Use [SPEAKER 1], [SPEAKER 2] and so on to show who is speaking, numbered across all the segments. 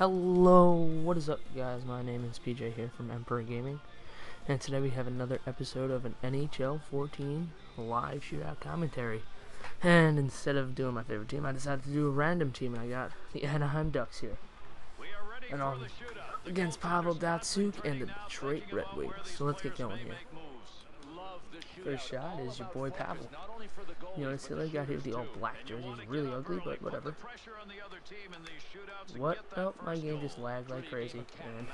[SPEAKER 1] Hello, what is up guys? My name is PJ here from Emperor Gaming. And today we have another episode of an NHL 14 live shootout commentary. And instead of doing my favorite team, I decided to do a random team. And I got the Anaheim Ducks here. And um, against Pavel Datsyuk and the Detroit Red Wings. So let's get going here. First shot is your boy Pavel. You notice Hiller got here with the all black jersey. He's really ugly, but whatever. What? Oh, my game just lagged like crazy. And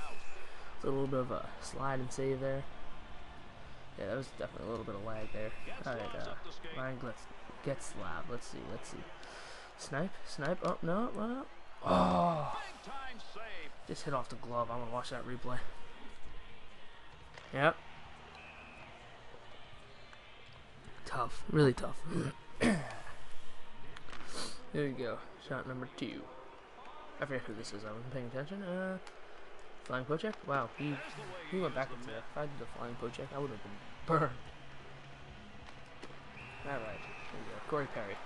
[SPEAKER 1] it's a little bit of a slide and save there. Yeah, that was definitely a little bit of lag there. Alright, uh, Ryan let's Getzlaf. Let's see, let's see. Snipe, snipe. Oh, no, well, oh. Just hit off the glove. I'm gonna watch that replay. Yep, tough, really tough. there you go, shot number two. I forget who this is. I wasn't paying attention. Uh, flying poke check. Wow, he he went back into that. If I did the flying poke check, I would have been burned. All right, there you go. Corey Perry.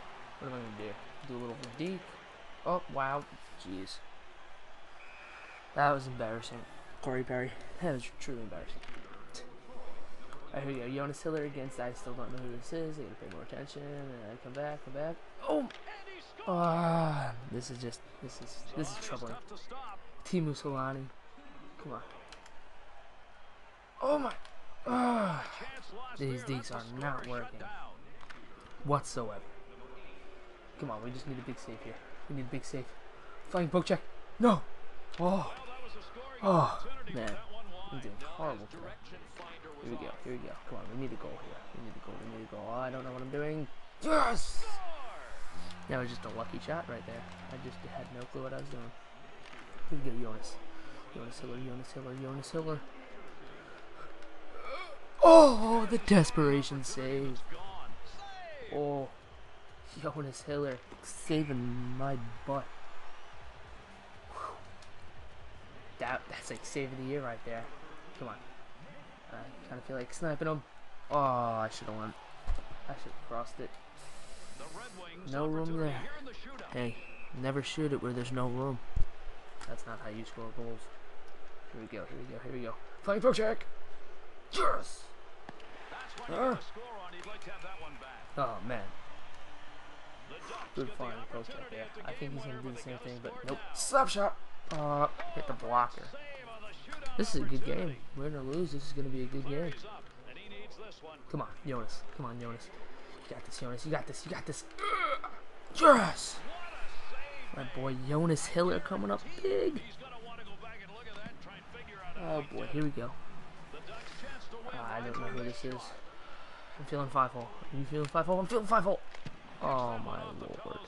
[SPEAKER 1] What am I gonna do? Do a little deep. Oh wow, jeez. That was embarrassing. Corey Perry. That was truly embarrassing. Alright, here we go. Jonas Hiller against I still don't know who this is. I gotta pay more attention. And I come back, come back. Oh! Ah, this is just this is this is troubling. Teemu Selanne. Come on. Oh my ah these these are not working whatsoever. Come on, we just need a big save here. We need a big save. Flying poke check. No! Oh! Oh man. I'm doing horrible. Here we go, here we go. Come on, we need a goal here. We need a goal, we need a goal. Oh, I don't know what I'm doing. Yes! That was just a lucky shot right there. I just had no clue what I was doing. Here we go, Jonas. Jonas Hiller, Jonas Hiller, Jonas Hiller. Oh, the desperation save. Oh, Jonas Hiller saving my butt. That, that's like save of the year right there. Come on. I kind of feel like sniping him. Oh, I should have went. I should have crossed it. No room there. Hey, never shoot it where there's no room. That's not how you score goals. Here we go, here we go, here we go. Flying poke check! Yes! Uh. Oh, man. Good flying poke check there. I think he's going to do the same thing, but nope. Slap shot! Uh, hit the blocker. This is a good game. Win or lose, this is going to be a good game. Come on, Jonas. Come on, Jonas. You got this, Jonas. You got this. You got this. Yes! My boy Jonas Hiller coming up big. Oh boy, here we go. Uh, I don't know who this is. I'm feeling 5 hole. Are you feeling 5 hole? I'm feeling 5 hole. Oh my lord.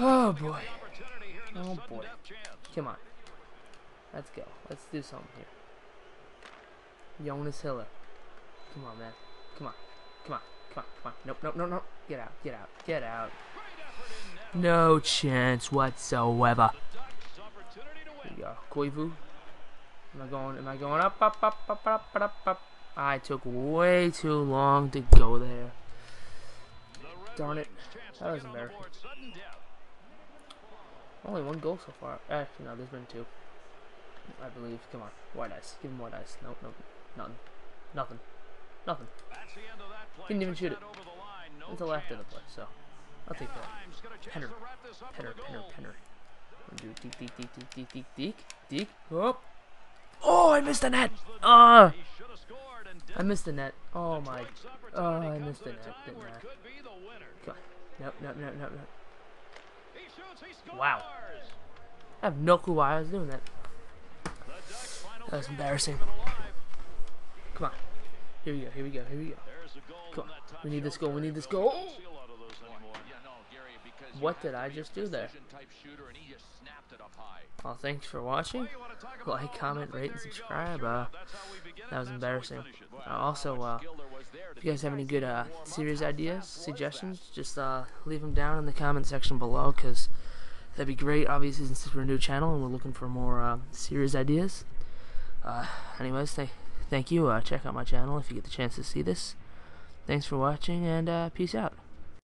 [SPEAKER 1] Oh boy. Oh boy. Come on. Let's go. Let's do something here. Jonas Hiller. Come on, man. Come on. Come on. Come on. Come on. Nope, nope, nope, nope. Get out. Get out. Get out. No chance whatsoever. Here we go. Koivu. Am I going? Am I going up, up, up, up, up, up, up? I took way too long to go there. Darn it. That was embarrassing. Only one goal so far. Actually, no, there's been two. I believe. Come on. White ice. Give him white ice. Nope, nope. Nothing. Nothing. Nothing. Didn't even shoot it. Until after the play, so. I'll take that. Penner. Penner, penner, penner. Do deek, deek, deek, deek, deek, deek, deek, deek. Oh! Oh, I missed the net! Ah! Uh, I missed the net. Oh my. Oh, I missed the net, didn't I? God. Nope, nope, nope, nope, nope. Wow. I have no clue why I was doing that. That was embarrassing. Come on. Here we go, here we go, here we go. Come on. We need this goal, we need this goal. What did I just do there? Well, thanks for watching. Like, comment, rate, and subscribe. Uh, that was embarrassing. Uh, also, uh, if you guys have any good uh, series ideas, suggestions, just uh, leave them down in the comment section below, because that'd be great, obviously, since we're a new channel and we're looking for more uh, series ideas. Anyways, th thank you. Check out my channel if you get the chance to see this. Thanks for watching, and peace out.